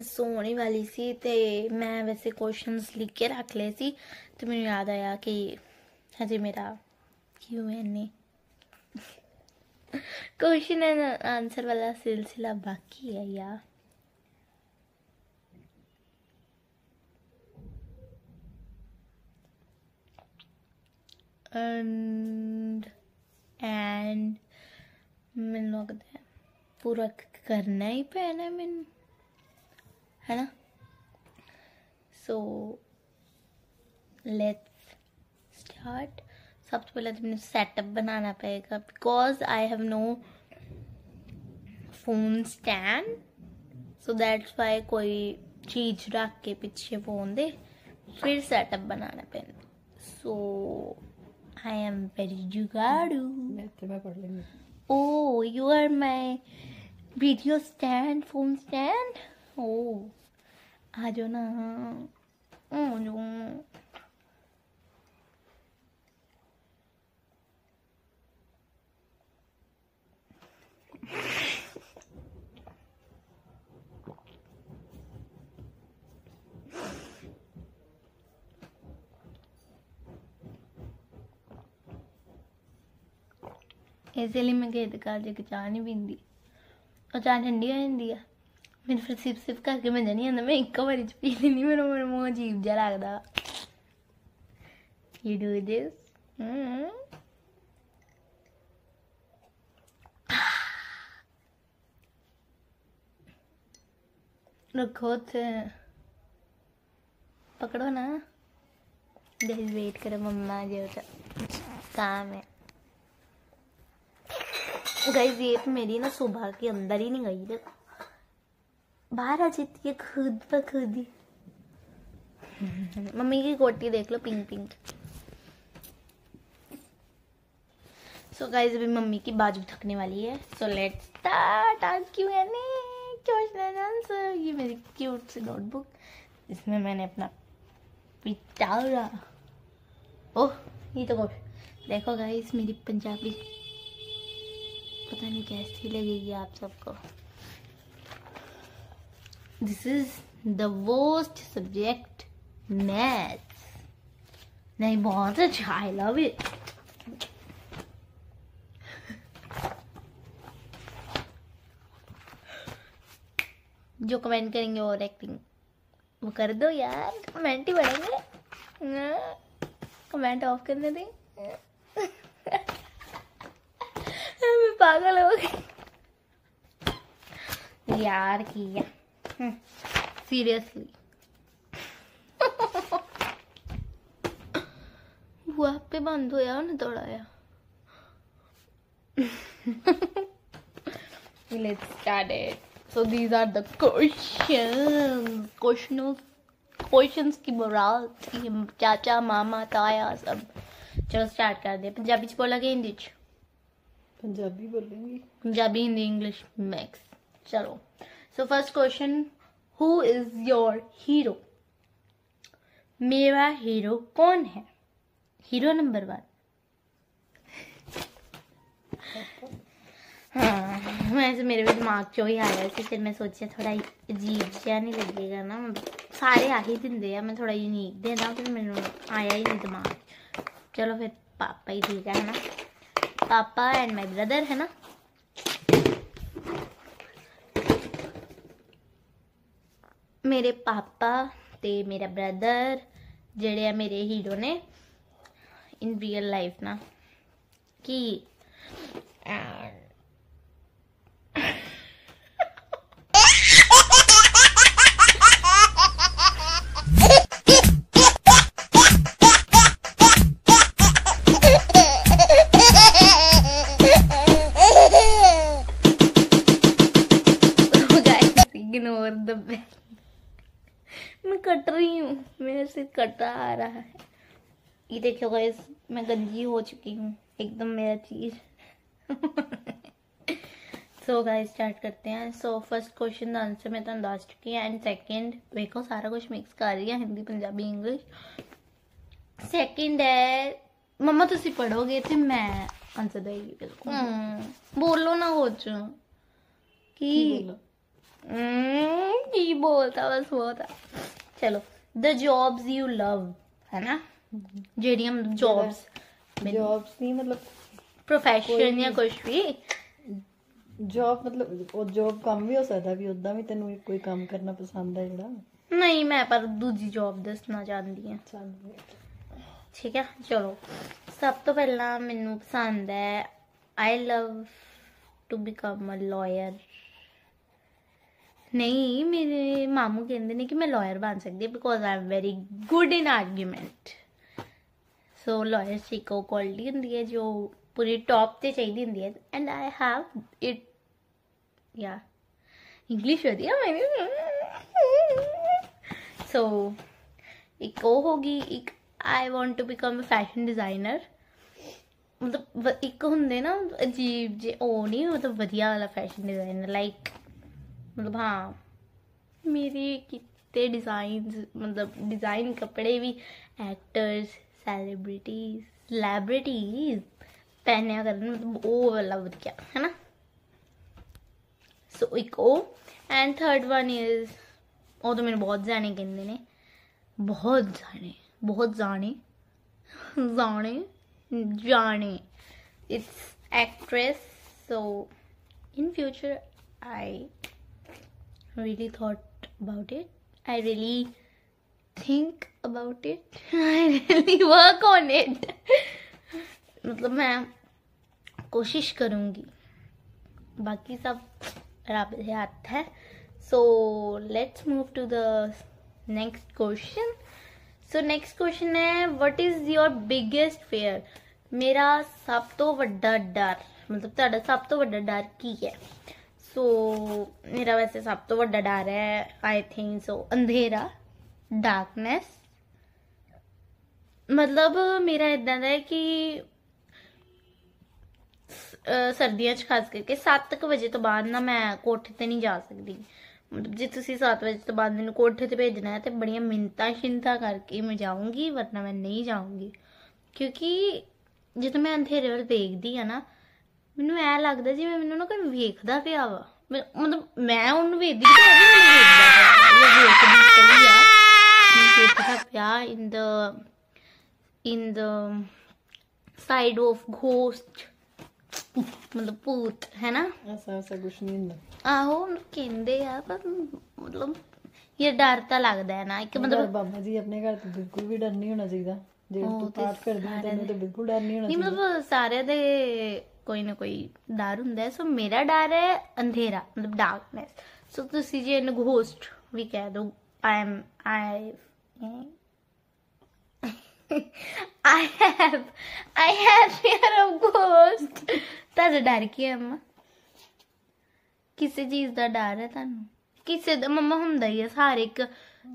ਸੋਣੇ ਵਾਲੀ ਸੀ ਤੇ ਮੈਂ ਵੈਸੇ ਕੁਐਸਚਨਸ ਲਿਖ ਕੇ ਰੱਖ ਲਏ ਸੀ ਤੇ ਮੈਨੂੰ ਯਾਦ ਆਇਆ ਕਿ ਹਜੇ ਮੇਰਾ ਕਿਊਐਨਏ क्वेश्चन एंड आंसर वाला सिलसिला बाकी है यार एंड एंड ਮੈਨੂੰ लगता है पूरा करना ही पैना है मैंने है ना? सो लेट्स स्टार्ट सबसे पहले तो मैंने सेटअप बनाना पड़ेगा because I have no phone stand so that's why कोई चीज़ रख के पीछे फ़ोन दे फिर सेटअप बनाना पैना सो आई एम वेरी जुगाड़ू. मैं तो मैं पढ़ लेंगी. Oh, you are my ਆ ਜਾਓ ਨਾ। ਉਹ ਜੋ। ਇਸ ਲਈ ਮੈਂ ਕਿਸੇ ਦੇ ਘਰ ਜਾ ਕੇ ਚਾਹ ਨਹੀਂ ਪੀਂਦੀ। ਉਹ ਚਾਹ ਠੰਡੀ ਹੋ ਜਾਂਦੀ ਆ। ਮੈਨੂੰ ਫਿਰ ਸਿਪ ਸਿਪ ਕਰਕੇ ਮਜ਼ਾ ਨਹੀਂ ਆਉਂਦਾ ਮੈਂ ਇੱਕ ਵਾਰੀ ਚ ਪੀ ਲੈਂਦੀ ਮੈਨੂੰ ਮੇਰਾ ਮੂੰਹ ਅਜੀਬ ਜਿਹਾ ਲੱਗਦਾ you do this mm रखो थे पकड़ो ना गाइस वेट करो मम्मा जो काम है गाइस ये तो मेरी ना सुबह के अंदर ही नहीं गई देखो बाहर आ जाती है खुद ब खुद ही। मम्मी की कोटी देख लो पिंक पिंक सो गाइस अभी मम्मी की बाजू थकने वाली है। सो लेट्स स्टार्ट आज क्यों है क्वेश्चन आंसर ये मेरी क्यूट सी नोटबुक इसमें मैंने अपना पिटारा। ओह, ये तो देखो गाइस मेरी पंजाबी। पता नहीं कैसी लगेगी आप सबको। This is the worst subject maths नहीं बहुत अच्छा आई लव इट जो कमेंट करेंगे और एक्टिंग वो कर दो यार कमेंट ही बढ़ेंगे. कमेंट ऑफ़ करने दें. पागल हो गई. यार किया। सीरियसली वो आप पे बंद होया उन्हें दौड़ाया। Let's start it. So these are the questions. Questions questions की मोराल थी चाचा मामा ताया सब। चलो स्टार्ट कर दे। पंजाबी च बोला के हिंदी च पंजाबी बोलेंगी। पंजाबी हिंदी इंग्लिश मिक्स चलो। So first question who is your hero मेरा हीरो कौन है? हीरो नंबर वन हाँ वैसे मेरे भी दिमाग चो ही आया इसी फिर मैं सोचा थोड़ा अजीब जहा नहीं लगेगा ना। सारे आ ही दिंदे है, मैं थोड़ा यूनिक देना फिर मैं आया ही नहीं दिमाग। चलो फिर पापा ही ठीक है ना? पापा एंड माई ब्रदर है ना? ਮੇਰੇ ਪਾਪਾ ਤੇ ਮੇਰਾ ਬ੍ਰਦਰ ਜਿਹੜੇ ਆ ਮੇਰੇ ਹੀਰੋ ਨੇ ਇਨ ਰੀਅਲ ਲਾਈਫ ਨਾ ਕੀ and कट रही हूँ मेरे से कटा आ रहा है ये देखो गाइस मैं गंजी हो चुकी हूँ एकदम मेरा चीज सो गाइस स्टार्ट करते हैं सो फर्स्ट क्वेश्चन का आंसर मैं ਤੁਹਾਨੂੰ ਦੱਸ ਚੁੱਕੀ ਹਾਂ ਐਂਡ ਸੈਕਿੰਡ ਵੇਖੋ ਸਾਰਾ ਕੁਝ ਮਿਕਸ ਕਰ ਰਹੀ ਹਾਂ ਹਿੰਦੀ ਪੰਜਾਬੀ ਇੰਗਲਿਸ਼ ਸੈਕਿੰਡ ਹੈ ਮਮਾ ਤੁਸੀਂ ਪੜੋਗੇ ਤੇ ਮੈਂ ਆਂਸਰ ਦੇਗੀ ਬਿਲਕੁਲ ਹਮ, ਬੋਲੋ ਨਾ ਕੁਝ की ਕੀ बोला हम्म, की बोलता बस बहुत चलो द जॉब्स यू लव है ना ਜਿਹੜੀਆਂ ਮਤਲਬ ਜੌਬਸ ਜੌਬਸ ਨਹੀਂ ਮਤਲਬ ਪ੍ਰੋਫੈਸ਼ਨ ਜਾਂ ਕੁਝ ਵੀ ਜੌਬ ਮਤਲਬ ਉਹ ਜੌਬ ਕੰਮ ਵੀ ਹੋ ਸਕਦਾ ਵੀ ਉਦਾਂ ਵੀ ਤੈਨੂੰ ਕੋਈ ਕੰਮ ਕਰਨਾ ਪਸੰਦ ਹੈ ਜਿਹੜਾ ਨਹੀਂ ਮੈਂ ਪਰ ਦੂਜੀ ਜੌਬ ਦੱਸਣਾ ਚਾਹੁੰਦੀ ਹਾਂ ਚੱਲ ਠੀਕ ਹੈ ਚਲੋ ਸਭ ਤੋਂ ਪਹਿਲਾਂ ਮੈਨੂੰ ਪਸੰਦ ਹੈ I love to become a liar नहीं, मेरे मामू कहते ने कि मैं लॉयर बन सकती because I am very good in argument so lawyer सीखो क्वालिटी होंगी है जो पूरी टॉप से चाहिए होंगी है. एंड आई हैव इट या इंग्लिश वधिया मैंने सो एक वो होगी, एक I want to become a fashion designer मतलब एक होंगे ना, अजीब जे ओह् नहीं मतलब वाला फ़ैशन डिज़ाइनर लाइक ਵਾਲਾ ਫੈਸ਼ਨ ਡਿਜ਼ਾਈਨਰ ਲਾਈਕ ਮਤਲਬ ਹਾਂ ਮੇਰੇ ਕੀਤੇ ਡਿਜ਼ਾਈਨਸ ਮਤਲਬ ਡਿਜ਼ਾਈਨ ਕੱਪੜੇ ਵੀ ਐਕਟਰਸ ਸੈਲੀਬ੍ਰਿਟੀਜ਼ ਸੈਲੀਬ੍ਰਿਟੀਜ਼ ਪਹਿਨਿਆ ਕਰਨ ਮਤਲਬ ਉਹ ਵਾਲਾ ਵਧੀਆ ਹੈ ਨਾ ਸੋ ਇੱਕ ਉਹ ਐਂਡ ਥਰਡ ਵਨ ਇਜ਼ ਉਹ ਤਾਂ ਮੈਨੂੰ ਬਹੁਤ ਜਾਣੇ ਕਹਿੰਦੇ ਨੇ ਬਹੁਤ ਜਾਣੇ ਬਹੁਤ ਜਾਣੇ ਜਾਣੇ ਜਾਣੇ it's actress so in future i really thought about it i really think about it i really work on it मतलब मैं कोशिश करूंगी बाकी सब रब के हाथ है so let's move to the next question so next question ਹੈ what is your biggest fear ਮੇਰਾ ਸਭ ਤੋਂ ਵੱਡਾ ਡਰ ਮਤਲਬ ਤੁਹਾਡਾ ਸਭ ਤੋਂ ਵੱਡਾ ਡਰ ਕੀ ਹੈ ਸੋ ਮੇਰਾ ਵੈਸੇ ਸਭ ਤੋਂ ਵੱਡਾ ਡਰ ਹੈ ਆਈ ਥਿੰਕ ਸੋ ਅੰਧੇਰਾ ਡਾਰਕਨੈਸ ਮਤਲਬ ਮੇਰਾ ਇਦਾਂ ਦਾ ਹੈ ਕਿ, ਅਹ ਸਰਦੀਆਂ 'ਚ ਖਾਸ ਕਰਕੇ 7:00 ਵਜੇ ਤੋਂ ਬਾਅਦ ਨਾ ਮੈਂ ਕੋਠੇ ਤੇ ਨਹੀਂ ਜਾ ਸਕਦੀ। ਮਤਲਬ ਜੇ ਤੁਸੀਂ 7 ਵਜੇ ਤੋਂ ਬਾਅਦ ਮੈਨੂੰ ਕੋਠੇ ਤੇ ਭੇਜਣਾ ਹੈ ਤੇ ਬੜੀਆਂ ਮਿੰਤਾ ਸ਼ਿੰਤਾ ਕਰਕੇ ਮੈਂ ਜਾਊਂਗੀ, ਵਰਨਾ ਮੈਂ ਨਹੀਂ ਜਾਊਂਗੀ। ਕਿਉਂਕਿ ਜਦੋਂ ਮੈਂ ਅੰਧੇਰੇ ਵੱਲ ਦੇਖਦੀ ਆ ਨਾ ਮੈਨੂੰ ਐ ਲੱਗਦਾ ਜਿਵੇਂ ਮੈਨੂੰ ਨਾ ਕੋਈ ਵੇਖਦਾ ਪਿਆ ਵਾ। ਮਤਲਬ ਮੈਂ ਉਹਨੂੰ ਵੇਖਦੀ ਤੇ ਉਹ ਵੀ ਮੈਨੂੰ ਵੇਖਦਾ ਆ ਪਿਆ in the in the side of ਘੋਸਟ ਮਤਲਬ ਭੂਤ ਹੈ ਨਾ ਐਸਾ ਐਸਾ ਕੁਛ ਨਹੀਂ ਹੁੰਦਾ। ਆਹੋ ਕਹਿੰਦੇ ਆ ਪਰ ਮਤਲਬ ਇਹ ਡਰ ਤਾਂ ਲੱਗਦਾ ਹੈ ਨਾ ਇੱਕ ਮਤਲਬ ਬਾਬਾ ਜੀ ਆਪਣੇ ਘਰ ਤੋਂ ਬਿਲਕੁਲ ਵੀ ਡਰ ਨਹੀਂ ਹੋਣਾ ਚਾਹੀਦਾ। ਜੇ ਤੂੰ ਪਾਠ ਕਰਦੀ ਤੈਨੂੰ ਤਾਂ ਬਿਲਕੁਲ ਡਰ ਨਹੀਂ ਹੋਣਾ ਨਹੀਂ ਚਾਹੀਦਾ। ਮਤਲਬ ਸਾਰਿਆਂ ਦੇ ਕੋਈ ਨਾ ਕੋਈ ਡਰ ਹੁੰਦਾ ਸੋ ਮੇਰਾ ਡਰ ਹੈ ਅੰਧੇਰਾ ਮਤਲਬ ਡਾਰਕਨੈਸ ਸੋ ਤੁਸੀਂ ਜੇ ਇਹਨੂੰ ਘੋਸਟ ਵੀ ਕਹਿ ਦੋ I am I I have I have fear of ghost ਤੁਹਾਡਾ ਡਰ ਕੀ ਹੈ ਅੰਮਾ ਕਿਸੇ ਚੀਜ਼ ਦਾ ਡਰ ਹੈ ਤੁਹਾਨੂੰ? ਕਿਸੇ ਦਾ ਮੰਮਾ ਹੁੰਦਾ ਹੀ ਹੈ ਸਾਰੇ ਇੱਕ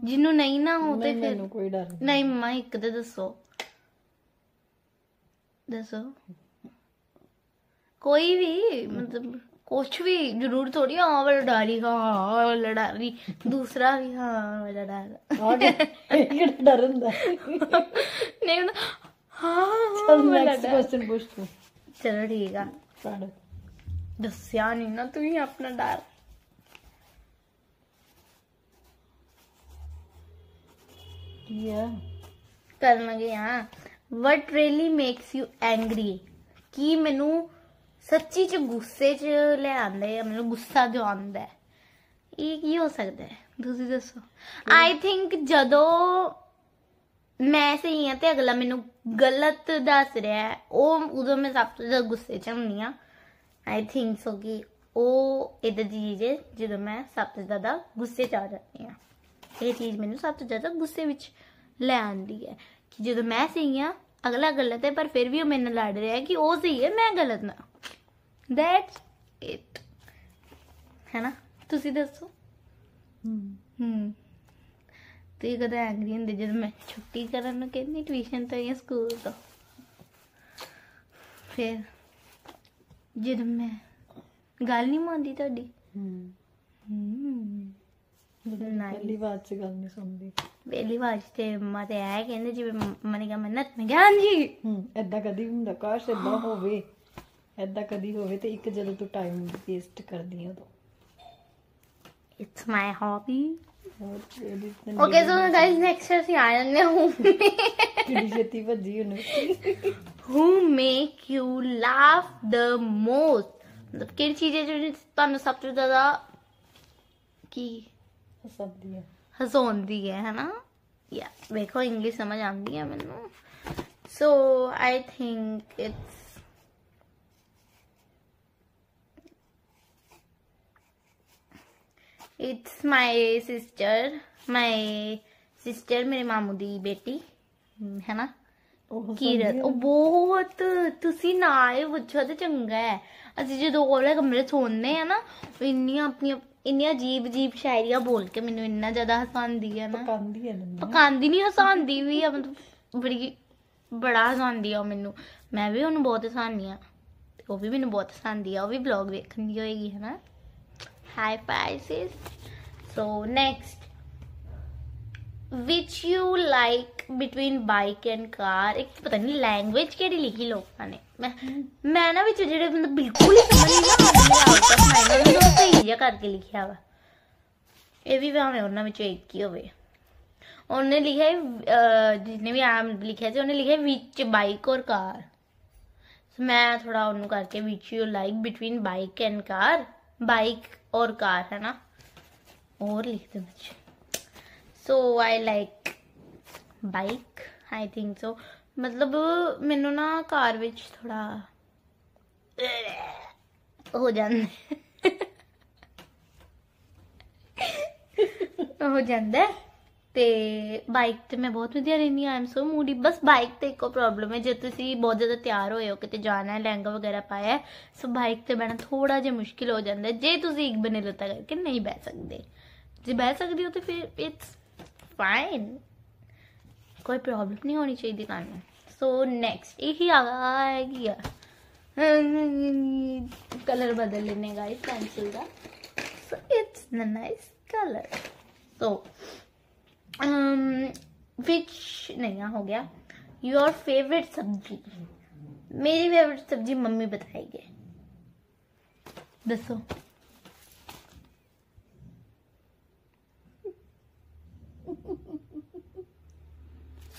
ਜਿਹਨੂੰ ਨਹੀਂ ਨਾ ਹੋ ਤੇ ਫਿਰ ਮੈਨੂੰ ਕੋਈ ਡਰ ਨਹੀਂ। ਨਹੀਂ ਮੰਮਾ ਇੱਕ ਤੇ ਦੱਸੋ। ਦੱਸੋ। ਕੋਈ ਵੀ ਮਤਲਬ ਕੁਛ ਵੀ ਜ਼ਰੂਰ ਥੋੜੀ ਹਾਂ ਵਾਲਾ ਡਾਰੀ ਹਾਂ ਆਹ ਵਾਲਾ ਡਾਰੀ ਦੂਸਰਾ ਵੀ ਹਾਂ ਆਹ ਵਾਲਾ ਡਰ ਆ ਗਿਆ ਇਹ ਕਿਹੜਾ ਡਰ ਹੁੰਦਾ ਨਹੀਂ ਹੁੰਦਾ ਹਾਂ ਚਲ ਵਾਲਾ ਨੈਕਸਟ ਡਰ। ਕੁਐਸਚਨ ਪੁੱਛ ਤੂੰ ਚਲੋ ਠੀਕ ਆ ਪੜ ਦੱਸਿਆ ਨਹੀਂ ਨਾ ਤੁਸੀਂ ਆਪਣਾ ਡਰ ਕੀ ਹੈ ਕਰਨ ਲੱਗੇ ਹਾਂ what really makes you angry ਕੀ ਮੈਨੂੰ ਸੱਚੀ ਚ ਗੁੱਸੇ ਚ ਲੈ ਆਂਦਾ ਹੈ ਮੈਨੂੰ ਗੁੱਸਾ ਜੋ ਆਂਦਾ ਹੈ। ਇਹ ਕੀ ਹੋ ਸਕਦਾ ਹੈ? ਤੁਸੀਂ ਦੱਸੋ। ਆਈ ਥਿੰਕ ਜਦੋਂ ਮੈਂ ਸਹੀ ਹਾਂ ਤੇ ਅਗਲਾ ਮੈਨੂੰ ਗਲਤ ਦੱਸ ਰਿਹਾ ਹੈ ਉਹ ਉਦੋਂ ਮੈਂ ਸਭ ਤੋਂ ਜ਼ਿਆਦਾ ਗੁੱਸੇ ਚ ਹੁੰਦੀ ਆ ਆਈ ਥਿੰਕ ਸੋ ਕਿ ਉਹ ਇਦਾਂ ਦੀ ਚੀਜ਼ ਹੈ ਜਦੋਂ ਮੈਂ ਸਭ ਤੋਂ ਜ਼ਿਆਦਾ ਗੁੱਸੇ ਚ ਆ ਜਾਂਦੀ ਆ ਇਹ ਚੀਜ਼ ਮੈਨੂੰ ਸਭ ਤੋਂ ਜ਼ਿਆਦਾ ਗੁੱਸੇ ਵਿੱਚ ਲੈ ਆਂਦੀ ਹੈ ਕਿ ਜਦੋਂ ਮੈਂ ਸਹੀ ਹਾਂ ਅਗਲਾ ਗਲਤ ਹੈ ਪਰ ਫਿਰ ਵੀ ਉਹ ਮੇਰੇ ਨਾਲ ਲੜ ਰਿਹਾ ਹੈ ਕਿ ਉਹ ਸਹੀ ਹੈ ਮੈਂ ਗਲਤ ਨਾ। ਦੈਟਸ ਇਟ ਹੈ ਨਾ ਤੁਸੀਂ ਦੱਸੋ? ਹੂੰ। ਤੇ ਕਦੇ ਐਂਗਰੀ ਹੁੰਦੇ ਜਦੋਂ ਮੈਂ ਛੁੱਟੀ ਕਰਨ ਨੂੰ ਕਹਿੰਦੀ ਟਿਊਸ਼ਨ ਤੋਂ ਜਾਂ ਸਕੂਲ ਤੋਂ? ਫਿਰ ਜਦੋਂ ਮੈਂ ਗੱਲ ਨਹੀਂ ਮੰਨਦੀ ਤੁਹਾਡੀ? ਹੂੰ। Nice. ਪਹਿਲੀ ਵਾਰ ਚ ਗੱਲ ਨਹੀਂ ਸੁਣਦੀ ਪਹਿਲੀ ਵਾਰ ਤੇ ਮੰਮਾ ਤੇ ਆਇਆ ਕਹਿੰਦੇ ਜਿਵੇਂ ਮੰਮਾ ਨੇ ਕਿਹਾ ਮੰਨਤ ਮੈਂ ਕਿਹਾ ਹਾਂਜੀ ਹਮ ਐਦਾਂ ਕਦੀ ਵੀ ਹੁੰਦਾ ਕਾਸ਼ ਏਦਾਂ ਹੋਵੇ ਐਦਾਂ ਕਦੀ ਹੋਵੇ ਤੇ ਇੱਕ ਜਦੋਂ ਤੂੰ ਟਾਈਮ ਵੇਸਟ ਕਰਦੀ ਹੈ ਉਦੋਂ it's my hobby ਹੋਰ ਇਹਦੀ ਤਾਂ okay so guys next ਅਸੀਂ ਆ ਜਾਂਦੇ ਹਾਂ who ਕਿੰਨੀ ਛੇਤੀ ਭੱਜੀ ਉਹਨੇ who make you laugh the most ਮਤਲਬ ਕਿਹੜੀ ਚੀਜ਼ ਹੈ ਜਿਹੜੀ ਤੁਹਾਨੂੰ ਸਭ ਤੋਂ ਜ਼ਿਆਦਾ ਕੀ ਸਭ ਦੀ ਹੈ ਹਸਾਉਂਦੀ ਹੈ ਹਨਾ ਯਾ ਵੇਖੋ ਇੰਗਲਿਸ਼ ਸਮਝ ਆਉਂਦੀ ਹੈ ਮੈਨੂੰ so I think it's it's my sister my sister ਮੇਰੇ ਮਾਮੂ ਦੀ ਬੇਟੀ ਹੈ ਨਾ ਉਹ ਕੀਰਤ ਉਹ ਬਹੁਤ ਤੁਸੀਂ ਨਾ ਇਹ ਪੁੱਛੋ ਤੇ ਚੰਗਾ ਹੈ ਅਸੀਂ ਜਦੋਂ ਕੋਲੇ ਕਮਰੇ ਸੌਂਦੇ ਆ ਨਾ ਉਹ ਇੰਨੀਆਂ ਆਪਣੀਆਂ ਇੰਨੀਆਂ ਅਜੀਬ ਅਜੀਬ ਸ਼ਾਇਰੀਆਂ ਬੋਲ ਕੇ ਮੈਨੂੰ ਇੰਨਾ ਜ਼ਿਆਦਾ ਹਸਾਉਂਦੀ ਹੈ ਨਾ। ਪਕਾਉਂਦੀ ਹੈ ਨੰਨਾ ਪਕਾਉਂਦੀ ਨਹੀਂ ਹਸਾਉਂਦੀ ਵੀ ਆ ਮਤਲਬ ਬੜੀ ਬੜਾ ਹਸਾਉਂਦੀ ਆ ਮੈਨੂੰ। ਮੈਂ ਵੀ ਉਹਨੂੰ ਬਹੁਤ ਹਸਾਉਂਦੀ ਆ ਉਹ ਵੀ ਮੈਨੂੰ ਬਹੁਤ ਹਸਾਉਂਦੀ ਆ ਉਹ ਵੀ ਵਲੌਗ ਵੇਖਦੀ ਹੋਏਗੀ ਹੈ ਨਾ ਹਾਈ ਪਾਈਸਿਸ so next which you like between bike and car एक तो पता नहीं लैंग्वेज केड़ी लिखी लोग ने। मैं hmm. ना बिच जेडे मतलब बिल्कुल ही समझ नहीं आ रहा मैं करके लिखा हुआ ये भी भावे उन्होंने विच एक ही होवे। उन्होंने लिखा है जितने भी आम लिखे थे उन्हें लिखा है विच बाइक और कार so, मैं थोड़ा उन्होंने करके which you like between bike and car bike और कार है ना? और लिख दो बच्चे so I like bike I think so ਮਤਲਬ ਮੈਨੂੰ ਨਾ ਕਾਰ ਵਿੱਚ ਥੋੜਾ ਹੋ ਜਾਂਦਾ ਹੋ। ਜਾਂਦਾ ਤੇ ਬਾਈਕ ਤੇ ਮੈਂ ਬਹੁਤ ਵਧੀਆ ਰਹਿੰਦੀ ਆਮ ਸੋ ਮੂਡੀ ਬਸ ਬਾਈਕ ਤੇ ਇੱਕੋ ਪ੍ਰੋਬਲਮ ਹੈ, ਜੇ ਤੁਸੀਂ ਬਹੁਤ ਜ਼ਿਆਦਾ ਤਿਆਰ ਹੋਏ ਹੋ, ਕਿਤੇ ਜਾਣਾ ਹੈ, ਲਹਿੰਗਾ ਵਗੈਰਾ ਪਾਇਆ ਸੋ ਬਾਈਕ ਤੇ ਬਹਿਣਾ ਥੋੜਾ ਜਿਹਾ ਮੁਸ਼ਕਿਲ ਹੋ ਜਾਂਦਾ ਜੇ ਤੁਸੀਂ ਇੱਕ ਬਨੇ ਲੱਤਾ ਕਰਕੇ ਨਹੀਂ ਬਹਿ ਸਕਦੇ। ਜੇ ਬਹਿ ਸਕਦੇ ਹੋ ਤੇ ਫਿਰ ਇਟਸ फाइन कोई प्रॉब्लम नहीं होनी चाहिए दुकान में। सो नेक्स्ट यही आ गया। कलर बदल लेने का इस पेंसिल का। So it's the nice colour so which नहीं हो गया। योर फेवरेट सब्ज़ी। मेरी फेवरेट सब्ज़ी मम्मी बताएगी। दसो।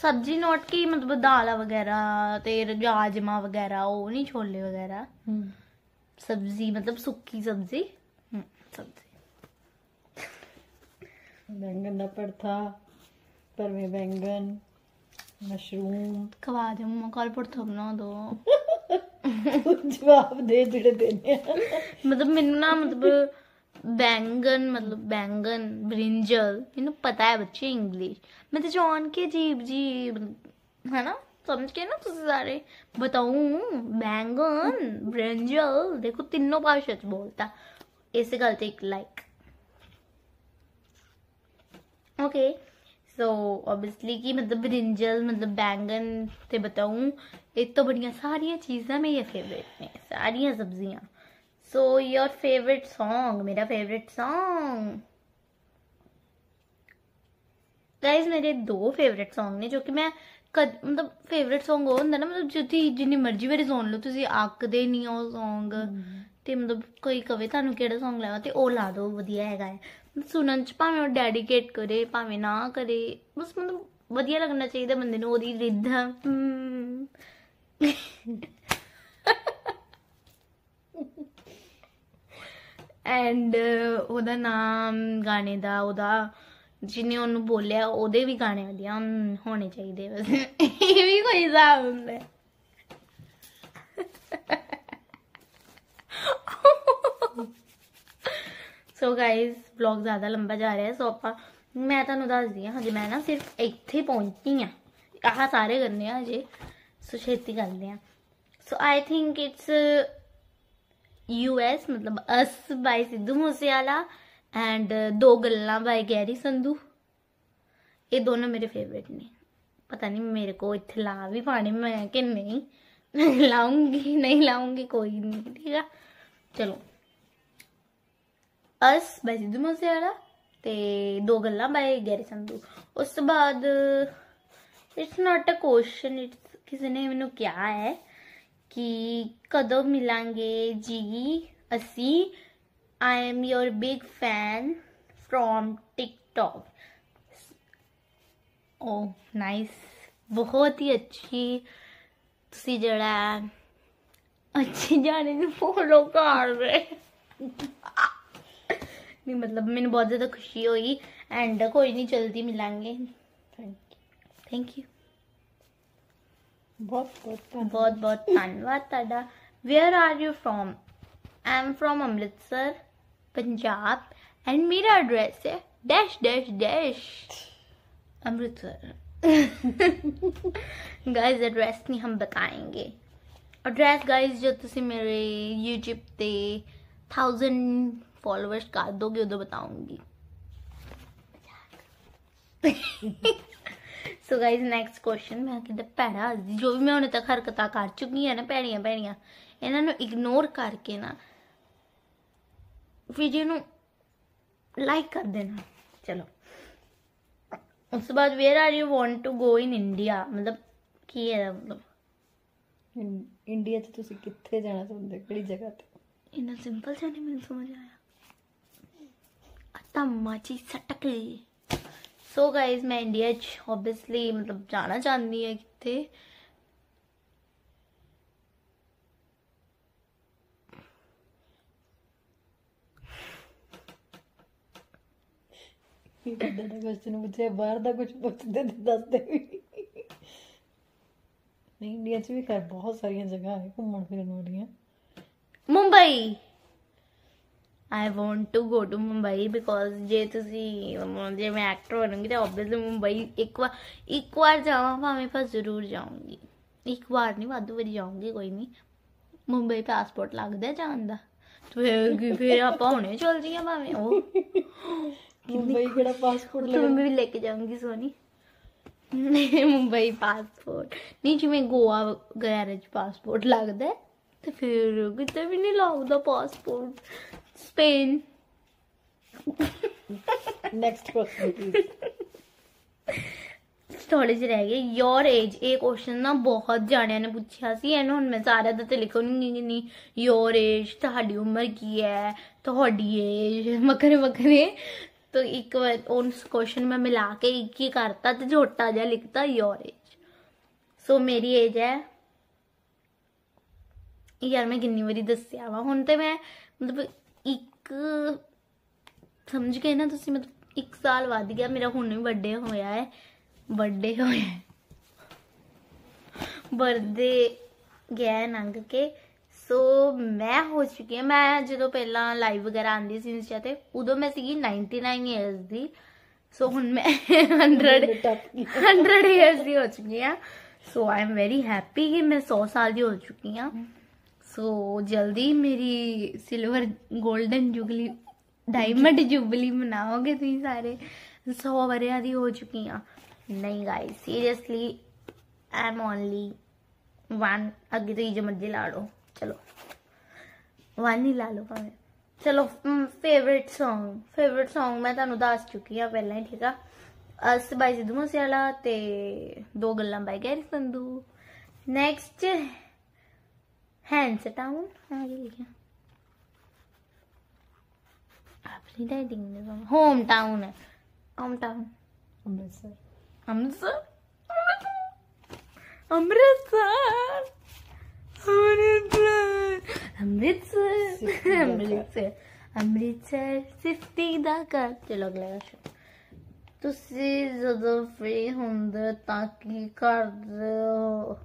सब्ज़ी नोट की मतलब दाल वगैरह ते राजमा वगैरह ओह् नी छोले वगैरह। हम्म। सब्ज़ी मतलब सुक्की सब्ज़ी। हम्म, सब्ज़ी। बैंगन का भरथा भरवे बैंगन मशरूम। खवा दे मम्मा कल भरथा बना दो। जवाब दे जेड़े देने मतलब मेनू ना मतलब बैंगन मतलब बैंगन ब्रिंजल इन्हें पता है बच्चे इंग्लिश मैं तो जॉन के जीब जी है ना? समझ के ना तुझे सारे। बताऊ, बैंगन ब्रिंजल देखो तीनों भाषा बोलता। ऐसे गलती लाइक ओके सो ऑब्वियसली कि मतलब ब्रिंजल मतलब बैंगन से बताऊ, एक तो बढ़िया सारिया चीज़ें मेरी फेवरेट हैं, सारिया सब्ज़ियाँ। सो योर फेवरेट सॉन्ग मेरा फेवरेट सॉन्ग गाइस मेरे दो फेवरेट सॉन्ग ਨੇ ਜੋ ਕਿ ਮੈਂ ਕਦ ਮਤਲਬ ਫੇਵਰੇਟ Song ਉਹ ਹੁੰਦਾ ਨਾ ਮਤਲਬ ਜੇ ਤੁਸੀਂ ਜਿੰਨੀ ਮਰਜ਼ੀ ਵਾਰੀ ਸੁਣ ਲਓ ਤੁਸੀਂ ਅੱਕਦੇ ਨਹੀਂ ਉਹ Song ਤੇ ਮਤਲਬ ਕੋਈ ਕਵੇ ਤੁਹਾਨੂੰ ਕਿਹੜਾ Song ਲਾਵਾ ਤੇ ਉਹ ਲਾ ਦਿਓ ਵਧੀਆ ਹੈਗਾ ਹੈ ਸੁਣਨ ਚ ਭਾਵੇਂ ਉਹ ਡੈਡੀਕੇਟ ਕਰੇ ਭਾਵੇਂ ਨਾ ਕਰੇ ਬਸ ਮਤਲਬ ਵਧੀਆ ਲੱਗਣਾ ਚਾਹੀਦਾ ਬੰਦੇ ਨੂੰ ਉਹਦੀ ਰਿਦਮ ਐਂਡ uh, ਉਹਦਾ ਨਾਮ, ਗਾਣੇ ਦਾ, ਉਹਦਾ ਜਿਹਨੇ ਉਹਨੂੰ ਬੋਲਿਆ, ਉਹਦੇ ਵੀ ਗਾਣੇ ਵਧੀਆ ਹੋਣੇ ਚਾਹੀਦੇ ਬਸ। ਇਹ ਵੀ ਕੋਈ ਹਿਸਾਬ ਹੁੰਦਾ ਸੋ ਗਾਇਸ ਵਲੌਗ ਜ਼ਿਆਦਾ ਲੰਬਾ ਜਾ ਰਿਹਾ ਸੋ ਆਪਾਂ, ਮੈਂ ਤੁਹਾਨੂੰ ਦੱਸਦੀ ਹਾਂ, ਹਜੇ ਮੈਂ ਨਾ ਸਿਰਫ ਇੱਥੇ ਪਹੁੰਚੀ ਆ ਆਹ ਸਾਰੇ ਕਰਨੇ ਆ ਹਜੇ ਸੋ ਛੇਤੀ ਕਰਦੇ ਆ so I think it's US ਮਤਲਬ ਅਸ ਬਾਈ ਸਿੱਧੂ ਮੂਸੇਵਾਲਾ ਐਂਡ ਦੋ ਗੱਲਾਂ ਬਾਈ ਗੈਰੀ ਸੰਧੂ ਇਹ ਦੋਨੋਂ ਮੇਰੇ ਫੇਵਰੇਟ ਨੇ ਪਤਾ ਨਹੀਂ ਮੇਰੇ ਕੋ ਇੱਥੇ ਲਾ ਵੀ ਪਾਣੇ ਮੈਂ ਕਿ ਨਹੀਂ ਲਾਉਂਗੀ ਨਹੀਂ ਲਾਉਂਗੀ ਕੋਈ ਨਹੀਂ ਠੀਕ ਆ ਚਲੋ ਅਸ ਬਾਈ ਸਿੱਧੂ ਮੂਸੇਵਾਲਾ ਤੇ ਦੋ ਗੱਲਾਂ ਬਾਈ ਗੈਰੀ ਸੰਧੂ ਉਸ ਤੋਂ ਬਾਅਦ it's not a question it's ਕਿਸੇ ਨੇ ਮੈਨੂੰ ਕਿਹਾ ਹੈ ਕਿ ਕਦੋਂ ਮਿਲਾਂਗੇ ਜੀ ਅਸੀਂ I am your big fan from TikTok. Oh, nice. ਬਹੁਤ ਹੀ ਅੱਛੀ ਤੁਸੀਂ ਜਿਹੜਾ ਹੈ, ਅੱਛੀ ਜਾਣੇ ਨੂੰ ਫੋਲੋ ਕਰ ਰਹੇ ਨਹੀਂ ਮਤਲਬ ਮੈਨੂੰ ਬਹੁਤ ਜ਼ਿਆਦਾ ਖੁਸ਼ੀ ਹੋਈ ਐਂਡ ਕੋਈ ਨਹੀਂ ਜਲਦੀ ਮਿਲਾਂਗੇ ਥੈਂਕ ਥੈਂਕ ਯੂ ਯੂ ਬਹੁਤ ਬਹੁਤ ਧੰਨਵਾਦ ਬਹੁਤ ਬਹੁਤ ਧੰਨਵਾਦ ਤੁਹਾਡਾ where are you from I am from Amritsar Punjab and मेरा एड्रेस है dash dash dash Amritsar guys address नहीं हम बताएंगे एड्रेस गाइस जो ਤੁਸੀਂ ਮੇਰੇ YouTube ਤੇ 1000 ਫਾਲੋਅਰਸ ਕਰ ਦੋਗੇ ਉਦੋਂ बताऊंगी ਸੋ ਗਾਇਸ ਨੈਕਸਟ ਕੁਐਸਚਨ ਮੈਂ ਕਿਤੇ ਭੈੜਾ ਜੋ ਵੀ ਮੈਂ ਹੁਣੇ ਤੱਕ ਹਰਕਤਾਂ ਕਰ ਚੁੱਕੀ ਹਾਂ ਨਾ ਭੈੜੀਆਂ ਭੈੜੀਆਂ ਇਹਨਾਂ ਨੂੰ ਇਗਨੋਰ ਕਰਕੇ ਨਾ ਵੀਡੀਓ ਨੂੰ ਲਾਈਕ ਕਰ ਦੇਣਾ। ਚਲੋ। ਉਸ ਤੋਂ ਬਾਅਦ where are you want to go in India ਮਤਲਬ ਕੀ ਹੈ ਮਤਲਬ? ਇੰਡੀਆ 'ਚ ਤੁਸੀਂ ਕਿੱਥੇ ਜਾਣਾ ਚਾਹੁੰਦੇ? ਕਿਹੜੀ ਜਗ੍ਹਾ ਤੇ? ਇੰਨਾ ਸਿੰਪਲ ਜਿਹਾ ਨਹੀਂ ਮੈਨੂੰ ਸਮਝ ਆਇਆ। ਅਤਮਾ ਚੀ ਸਟਕ ਲਈ ਸੋ ਗਾਇਜ਼ ਮੈਂ ਇੰਡੀਆ ਚ ਆਬਵੀਅਸਲੀ ਮਤਲਬ ਜਾਣਾ ਚਾਹੁੰਦੀ ਹਾਂ ਕਿੱਥੇ ਇਦਾਂ ਦਾ ਕੁਐਸਚਨ ਪੁੱਛਿਆ ਬਾਹਰ ਦਾ ਕੁਝ ਪੁੱਛਦੇ ਤੇ ਦੱਸਦੇ ਵੀ ਨਹੀਂ ਇੰਡੀਆ 'ਚ ਵੀ ਖੈਰ ਬਹੁਤ ਸਾਰੀਆਂ ਜਗ੍ਹਾ ਹੈ ਘੁੰਮਣ ਫਿਰਨ ਵਾਲੀਆਂ। Mumbai. I want to go to Mumbai because जे तुम जे मैं एक्टर बनूँगी तो ऑब्वियसली मुंबई एक बार एक बार जावा मैं पास ज़रूर जाऊँगी एक बार नहीं वादू बारी जाऊँगी कोई नहीं ਮੁੰਬਈ ਪਾਸਪੋਰਟ ਲੱਗਦਾ ਜਾਣ ਦਾ ਫਿਰ ਕੀ ਫਿਰ ਆਪਾਂ ਹੁਣੇ ਚੱਲ ਜੀਆਂ ਭਾਵੇਂ ਉਹ ਮੁੰਬਈ ਕਿਹੜਾ ਪਾਸਪੋਰਟ ਲੈ ਮੈਂ ਵੀ ਲੈ ਕੇ ਜਾਊਂਗੀ ਸੋਨੀ ਮੁੰਬਈ ਪਾਸਪੋਰਟ ਨਹੀਂ ਜਿਵੇਂ ਗੋਆ ਗੈਰੇਜ ਪਾਸਪੋਰਟ ਲੱਗਦਾ ਤੇ ਫਿਰ ਕਿਤੇ ਵੀ ਨਹੀਂ ਲੱਗਦਾ passport Spain next question please ਥੋੜੇ ਜਿਹੇ ਰਹਿ ਗਏ ਯੋਰ ਏਜ ਇਹ ਕੁਐਸਚਨ ਨਾ ਬਹੁਤ ਜਾਣਿਆਂ ਨੇ ਪੁੱਛਿਆ ਸੀ ਇਹਨੂੰ ਹੁਣ ਮੈਂ ਸਾਰਿਆਂ ਦਾ ਤੇ ਲਿਖੂੰਗੀ ਕਿ ਨਹੀਂ ਯੋਰ ਏਜ ਤੁਹਾਡੀ ਉਮਰ ਕੀ ਹੈ ਤੁਹਾਡੀ ਏਜ ਵੱਖਰੇ ਵੱਖਰੇ ਤਾਂ ਇੱਕ ਵਾਰ ਉਸ ਕੁਐਸਚਨ ਮੈਂ ਮਿਲਾ ਕੇ ਇੱਕ ਹੀ ਕਰਤਾ ਤੇ ਛੋਟਾ ਜਿਹਾ ਲਿਖਤਾ ਯੋਰ ਏਜ ਸੋ ਮੇਰੀ ਏਜ ਹੈ ਯਾਰ ਮੈਂ ਕਿੰਨੀ ਵਾਰੀ ਦੱਸਿਆ ਵਾ ਹੁਣ ਤੇ ਮੈਂ ਮਤਲਬ ਇੱਕ ਸਮਝ ਗਏ ਨਾ ਤੁਸੀਂ ਮਤਲਬ ਇੱਕ ਸਾਲ ਵੱਧ ਗਿਆ ਮੇਰਾ ਹੁਣ ਵੀ ਬਰਥਡੇ ਹੋਇਆ ਹੈ। ਬਰਥਡੇ ਹੋਇਆ ਬਰਥਡੇ ਗਿਆ ਲੰਘ ਕੇ। ਸੋ ਮੈਂ ਹੋ ਚੁੱਕੀ ਹਾਂ ਮੈਂ ਜਦੋਂ ਪਹਿਲਾਂ ਲਾਈਵ ਵਗੈਰਾ ਆਂਦੀ ਸੀ ਇੰਸਟਾ ਤੇ ਉਦੋਂ ਮੈਂ ਸੀਗੀ 99 ਇਅਰਸ ਦੀ। ਸੋ ਹੁਣ ਮੈਂ 100 100 ਇਅਰਸ ਦੀ ਹੋ ਚੁੱਕੀ ਹਾਂ। So I am very happy ਕਿ ਮੈਂ 100 ਸਾਲ ਦੀ ਹੋ ਚੁੱਕੀ ਹਾਂ। सो जल्दी मेरी silver golden jubilee diamond jubilee मनाओगे तुम सारे। सौ बरियादी हो चुकी हैं। नहीं guy seriously I am only one अगे तो जो मर्ज़ी ला लो चलो। वन ही ला लो भावे। चलो फेवरेट सॉन्ग फेवरेट सॉन्ग मैं ਤੁਹਾਨੂੰ ਦੱਸ ਚੁੱਕੀ ਆ ਪਹਿਲਾਂ ਹੀ ਠੀਕ ਆ ਅਸ ਬਾਈ ਸਿੱਧੂ ਮੂਸੇਵਾਲਾ ਤੇ ਦੋ ਗੱਲਾਂ by Garry Sandhu hands town ਆ ਕੀ ਲਿਖਿਆ ਆਪਣੀ ਰਾਈਟਿੰਗ ਨੇ ਹੋਮ ਟਾਊਨ ਹੈ ਹੋਮ ਟਾਊਨ ਅੰਮ੍ਰਿਤਸਰ ਅੰਮ੍ਰਿਤਸਰ ਅੰਮ੍ਰਿਤਸਰ ਅੰਮ੍ਰਿਤਸਰ ਅੰਮ੍ਰਿਤਸਰ ਅੰਮ੍ਰਿਤਸਰ ਅੰਮ੍ਰਿਤਸਰ ਸਿਫਤੀ ਦਾ ਕਰ ਚਲੋ ਅਗਲਾ question। ਤੁਸੀਂ ਜਦੋਂ ਫ੍ਰੀ ਹੁੰਦੇ ਤਾਂ ਕੀ ਕਰਦੇ ਹੋ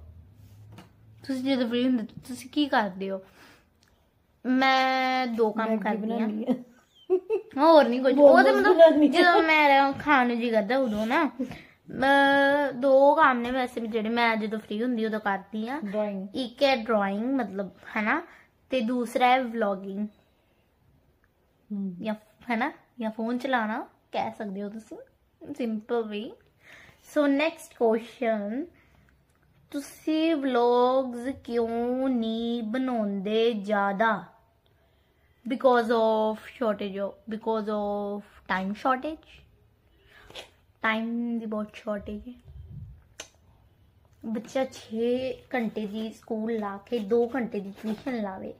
ਤੁਸੀਂ ਜਦੋਂ ਫ੍ਰੀ ਹੁੰਦੇ ਤੁਸੀਂ ਕੀ ਕਰਦੇ ਹੋ? ਮੈਂ ਦੋ ਕੰਮ ਕਰਦੀ ਹਾਂ। ਹੋਰ ਨਹੀਂ ਕੁਝ ਉਹ ਤੇ ਮਤਲਬ ਜਦੋਂ ਮੈਂ ਖਾਣ ਨੂੰ ਜੀ ਕਰਦਾ ਉਦੋਂ ਨਾ ਮੈਂ ਦੋ ਕੰਮ ਨੇ ਵੈਸੇ ਵੀ ਜਿਹੜੇ ਮੈਂ ਜਦੋਂ ਫ੍ਰੀ ਹੁੰਦੀ ਉਦੋਂ ਕਰਦੀ ਆ ਡਰਾਇੰਗ ਇੱਕ ਹੈ ਡਰਾਇੰਗ ਮਤਲਬ ਹੈਨਾ ਤੇ ਦੂਸਰਾ ਹੈ ਵਲੌਗਿੰਗ ਜਾਂ ਹੈਨਾ ਜਾਂ ਫੋਨ ਚਲਾਣਾ ਕਹਿ ਸਕਦੇ ਹੋ ਤੁਸੀਂ। ਸਿੰਪਲ ਵੀ ਸੋ ਨੈਕਸਟ ਕੁਐਸਚਨ ਤੁਸੀਂ ਵਲੌਗਸ ਕਿਉਂ ਨਹੀਂ ਬਣਾਉਂਦੇ ਜ਼ਿਆਦਾ because of shortage of because of time shortage time ਦੀ ਬਹੁਤ shortage ਹੈ ਬੱਚਾ 6 ਘੰਟੇ ਦੀ ਸਕੂਲ ਲਾ ਕੇ 2 ਘੰਟੇ ਦੀ ਟਿਊਸ਼ਨ ਲਾਵੇ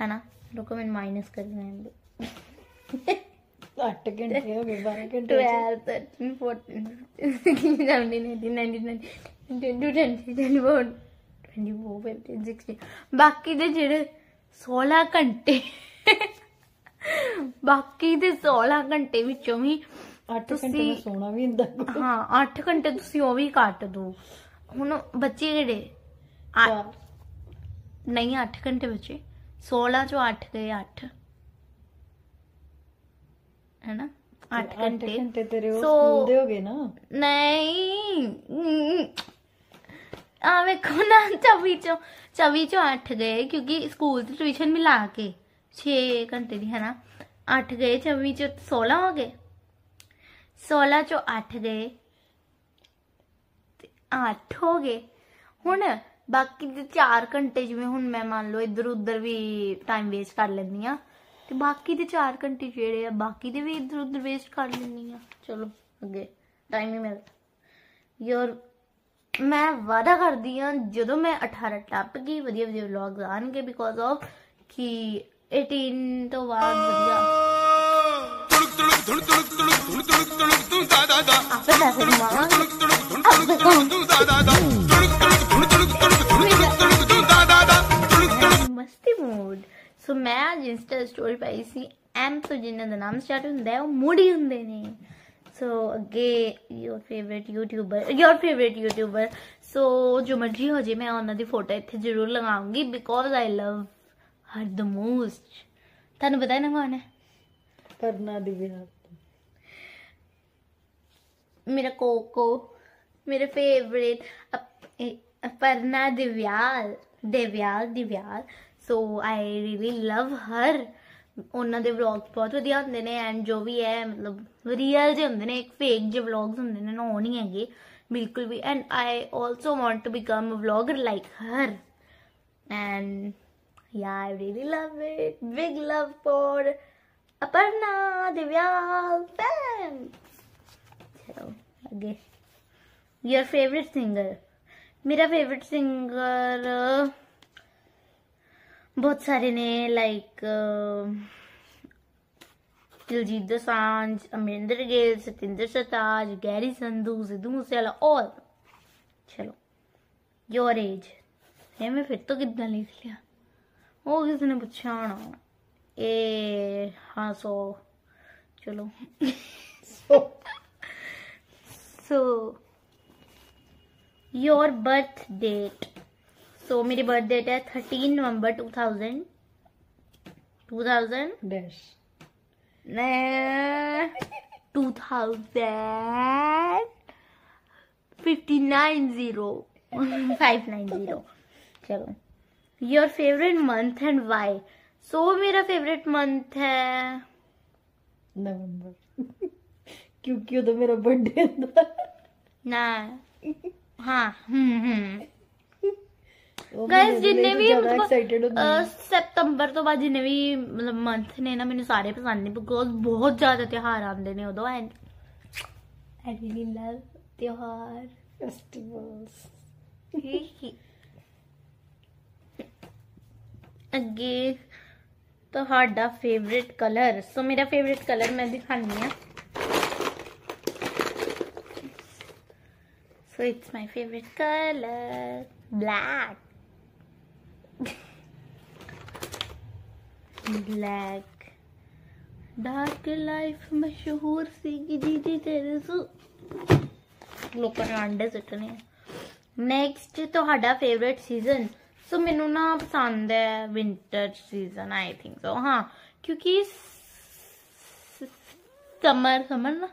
ਹੈ ਨਾ ਲੋਕਾਂ ਮੈਨੂੰ ਮਾਈਨਸ ਕਰ ਰਹੇ 8 ਘੰਟੇ ਹੋ ਗਏ 12 ਘੰਟੇ 12 13 14 15 17 ਬਾਕੀ ਦੇ ਜਿਹੜੇ 16 ਘੰਟੇ ਬਾਕੀ ਦੇ 16 ਘੰਟੇ ਵਿੱਚੋਂ ਵੀ 8 ਘੰਟੇ ਤੁਸੀਂ- ਸੋਣਾ ਵੀ ਹੁੰਦਾ ਹਾਂ 8 ਘੰਟੇ ਤੁਸੀਂ ਉਹ ਵੀ ਕੱਟ ਦੋ ਹੁਣ ਬੱਚੇ ਜਿਹੜੇ ਨਹੀਂ 8 ਘੰਟੇ ਬੱਚੇ 16 ਚੋਂ 8 ਗਏ 8 ਹੈਨਾ 8 ਅੱਠ ਘੰਟੇ ਘੰਟੇ ਤੇਰੇ ਉਹ So- ਸਕੂਲ ਦੇ ਹੋ ਨਾ ਨਹੀਂ ਆ ਵੇਖੋ ਨਾ 24 ਚੋਂ 24 ਚੋਂ 8 ਗਏ ਕਿਉਂਕਿ ਸਕੂਲ ਤੇ ਟਿਊਸ਼ਨ ਮਿਲਾ ਕੇ 6 ਘੰਟੇ ਦੀ ਹੈ ਨਾ 8 ਗਏ 24 ਚੋਂ 16 ਹੋ ਗਏ? 16 ਚੋਂ 8 ਗਏ 8 ਹੋ ਗਏ। ਹੁਣ ਬਾਕੀ ਦੇ 4 ਘੰਟੇ ਜਿਵੇਂ ਹੁਣ ਮੈਂ ਮੰਨ ਲਓ ਇੱਧਰ ਉੱਧਰ ਵੀ ਟਾਈਮ ਵੇਸਟ ਕਰ ਲੈਂਦੀ ਆ ਤੇ ਬਾਕੀ ਦੇ 4 ਘੰਟੇ ਜਿਹੜੇ ਆ, ਬਾਕੀ ਦੇ ਵੀ ਇੱਧਰ ਉੱਧਰ ਵੇਸਟ ਕਰ ਲੈਂਦੀ ਆ ਚਲੋ, ਅੱਗੇ ਟਾਈਮ ਹੀ ਮਿਲਦਾ। ਯਾਰ ਮੈਂ ਵਾਦਾ ਕਰਦੀ ਆ ਜਦੋਂ ਮੈਂ 18 ਟੱਪ ਗਈ ਵਧੀਆ ਵਧੀਆ ਵਲੌਗਸ ਆਣਗੇ ਬਿਕੋਜ਼ ਆਫ ਕਿ 18 ਤੋਂ ਬਾਅਦ ਵਧੀਆ ਆਪੇ ਪੈਸੇ ਕਮਾਵਾਂਗੇ ਮਸਤੀ ਮੂਡ ਸੋ ਮੈਂ ਅੱਜ ਇੰਸਟਾ ਸਟੋਰੀ ਪਾਈ ਸੀ ਐਮ ਤੋਂ ਜਿਨ੍ਹਾਂ ਦਾ ਨਾਮ ਸਟਾਰਟ ਹੁੰਦਾ ਹੈ ਉਹ ਮੂਡੀ ਹੁੰਦੇ ਨੇ ਸੋ ਅੱਗੇ your favourite YouTuber your favourite YouTuber so ਜੋ ਮਰਜੀ ਹੋ ਜੇ ਮੈਂ ਉਹਨਾਂ ਦੀ ਫੋਟੋ ਇੱਥੇ ਜ਼ਰੂਰ ਲਗਾਉਂਗੀ because I love her the most ਤੁਹਾਨੂੰ ਪਤਾ ਹੈ ਨਾ ਕੌਣ ਹੈ ਕਰਨਾ ਦੀ ਵਿਆਹ ਮੇਰਾ ਕੋਕੋ ਮੇਰੇ favourite Aparna Divyal Divyal Divyal so I really love her ਉਹਨਾਂ ਦੇ ਵਲੌਗਸ ਬਹੁਤ ਵਧੀਆ ਹੁੰਦੇ ਨੇ ਐਂਡ ਜੋ ਵੀ ਹੈ ਮਤਲਬ ਰੀਅਲ ਜਿਹੇ ਹੁੰਦੇ ਨੇ ਇੱਕ ਫੇਕ ਜਿਹੇ ਵਲੌਗਸ ਹੁੰਦੇ ਨੇ ਨਾ ਉਹ ਨਹੀਂ ਹੈਗੇ ਬਿਲਕੁਲ ਵੀ and I also want to become a vlogger like her and yeah i really love it big love for aparna divyal fan चलो आगे योर फेवरेट सिंगर मेरा फेवरेट सिंगर बहुत सारे ने लाइक uh, दिलजीत दोसांझ अमरिंदर गिल सतेंद्र सताज गैरी संधु सिद्धू मूसेवाला और चलो योर एज है मैं फिर तो कितना लिख लिया? वो किसी ने पूछा होना। ए हाँ सो। चलो। So. So your birth date so so, मेरी बर्थ डेट है thirteen November two thousand two thousand two thousand fifty nine zero five nine zero चलो. Your favourite month and why so मेरा फेवरेट मंथ है नवंबर. क्योंकि तो मेरा birthday ना हाँ हम्म हम्म। गैस सितंबर तो बाद जिन्ने बी मतलब मंथ ने ना मैंने सारे पसंद ने बिकॉज़ बहुत ज़्यादा त्योहार आंदे ने उदो एंड आई रियली लव त्योहार फेस्टिवल्स अगे तो फेवरेट कलर सो so, मेरा फेवरेट कलर मैं दिखानी है so it's my favourite colour black black dark life ਮਸ਼ਹੂਰ ਸੀਗੀ ਜੀ ਜੀ ਤੇਰੇ ਸੂ ਲੋਕਾਂ ਨੇ ਅੰਡੇ ਸੁੱਟਨੇ ਨੈਕਸਟ ਤੁਹਾਡਾ ਫੇਵਰਿਟ ਸੀਜ਼ਨ ਸੋ ਮੈਨੂੰ ਨਾ ਪਸੰਦ ਹੈ winter season I think so ਹਾਂ ਕਿਉਂਕਿ ਸਮਰ ਸਮਰ ਨਾ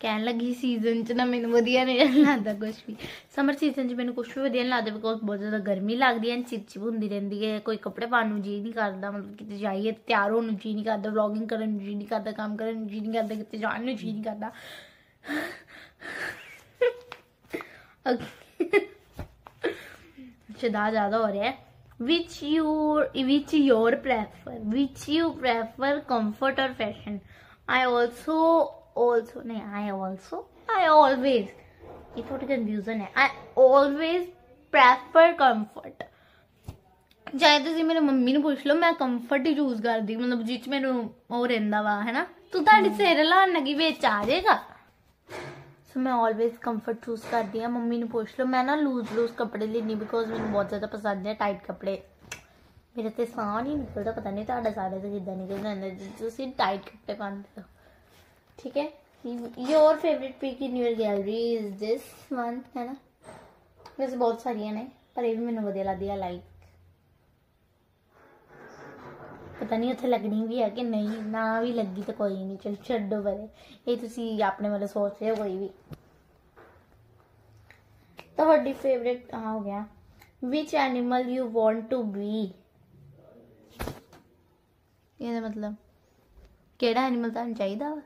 ਕਹਿਣ ਲੱਗੀ ਸੀਜ਼ਨ ਚ ਨਾ ਮੈਨੂੰ ਵਧੀਆ ਨਹੀਂ ਲੱਗਦਾ ਕੁਝ ਵੀ ਸਮਰ ਸੀਜ਼ਨ ਚ ਮੈਨੂੰ ਕੁਝ ਵੀ ਵਧੀਆ ਨਹੀਂ ਲੱਗਦਾ ਬਿਕੋਜ਼ ਬਹੁਤ ਜ਼ਿਆਦਾ ਗਰਮੀ ਲੱਗਦੀ ਹੈ ਚਿਪਚਿਪ ਹੁੰਦੀ ਰਹਿੰਦੀ ਹੈ ਕੋਈ ਕੱਪੜੇ ਪਾਉਣ ਨੂੰ ਜੀ ਨਹੀਂ ਕਰਦਾ ਮਤਲਬ ਕਿਤੇ ਜਾਈਏ ਤੇ ਤਿਆਰ ਹੋਣ ਨੂੰ ਜੀ ਨਹੀਂ ਕਰਦਾ ਵਲੌਗਿੰਗ ਕਰਨ ਨੂੰ ਜੀ ਨਹੀਂ ਕਰਦਾ ਕੰਮ ਕਰਨ ਨੂੰ ਜੀ ਨਹੀਂ ਕਰਦਾ ਕਿਤੇ ਜਾਣ ਨੂੰ ਜੀ ਨਹੀਂ ਕਰਦਾ ਸ਼ਦਾ ਜ਼ਿਆਦਾ ਹੋ ਰਿਹਾ ਹੈ which you which your prefer which you prefer comfort or fashion i also also नहीं i also i always ये थोड़ी कंफ्यूजन है i always prefer comfort ਚਾਹੇ ਤੁਸੀਂ ਮੇਰੇ ਮੰਮੀ ਨੂੰ ਪੁੱਛ ਲਓ ਮੈਂ ਕੰਫਰਟ ਹੀ ਚੂਜ਼ ਕਰਦੀ ਮਤਲਬ ਜਿਹ ਚ ਮੈਨੂੰ ਉਹ ਰਹਿੰਦਾ ਵਾ ਹੈਨਾ ਤੂੰ ਤੁਹਾਡੀ ਸਿਰ ਲਾਣ ਲੱਗੀ ਵਿੱਚ ਆ ਜਾਏਗਾ ਸੋ ਮੈਂ ਆਲਵੇਜ਼ ਕੰਫਰਟ ਚੂਜ਼ ਕਰਦੀ ਆ ਮੰਮੀ ਨੂੰ ਪੁੱਛ ਲਓ ਮੈਂ ਨਾ ਲੂਜ਼ ਲੂਜ਼ ਕੱਪੜੇ ਲੈਣੀ ਬਿਕੋਜ਼ ਮੈਨੂੰ ਬਹੁਤ ਜ਼ਿਆਦਾ ਪਸੰਦ ਹੈ ਟਾਈਟ ਕੱਪੜੇ ਮੇਰੇ ਤੇ ਸਾਹ ਨਹੀਂ ਨਿਕਲਦਾ ਪਤਾ ਨਹੀਂ ਤੁਹਾਡਾ ਸਾਰੇ ਤੇ ਕਿੱਦਾਂ ਨਿਕਲਦਾ ਹੁੰਦਾ ਜੇ ਤੁਸੀਂ ਟਾਈਟ ਕੱਪੜੇ ਪਾਉਂਦੇ ਹੋ ਠੀਕ ਹੈ your favourite pic in your gallery is this one है ना ਵੈਸੇ ਬਹੁਤ ਸਾਰੀਆਂ ਨੇ ਪਰ ਇਹ ਵੀ ਮੈਨੂੰ ਵਧੀਆ ਲੱਗਦੀ ਆ ਲਾਈਕ ਪਤਾ ਨਹੀਂ ਉੱਥੇ ਲੱਗਣੀ ਵੀ ਹੈ ਕਿ ਨਹੀਂ ਨਾ ਵੀ ਲੱਗੀ ਤਾਂ ਕੋਈ ਨਹੀਂ ਚਲ ਛੱਡੋ ਬਰੇ ਇਹ ਤੁਸੀਂ ਆਪਣੇ ਵੱਲੋਂ ਸੋਚ ਰਹੇ ਹੋ ਕੋਈ ਵੀ ਤੁਹਾਡੀ ਫੇਵਰੇਟ ਆ ਹੋ ਗਿਆ ਵਿਚ animal you want to be ਇਹਦਾ ਮਤਲਬ ਕਿਹੜਾ ਐਨੀਮਲ ਤੁਹਾਨੂੰ ਚਾਹੀਦਾ ਵਾ